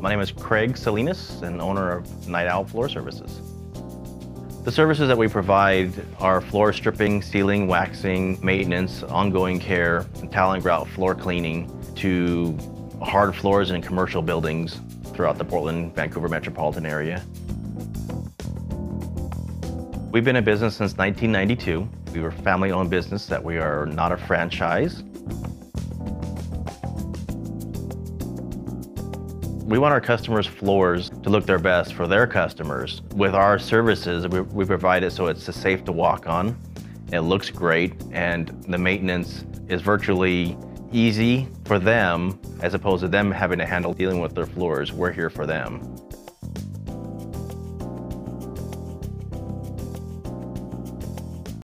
My name is Craig Salinas, and owner of Night Owl Floor Services. The services that we provide are floor stripping, sealing, waxing, maintenance, ongoing care, tile and grout floor cleaning to hard floors in commercial buildings throughout the Portland, Vancouver metropolitan area. We've been in business since 1992. We were a family-owned business that we are not a franchise. We want our customers' floors to look their best for their customers. With our services, we, we provide it so it's safe to walk on, it looks great, and the maintenance is virtually easy for them as opposed to them having to handle dealing with their floors. We're here for them.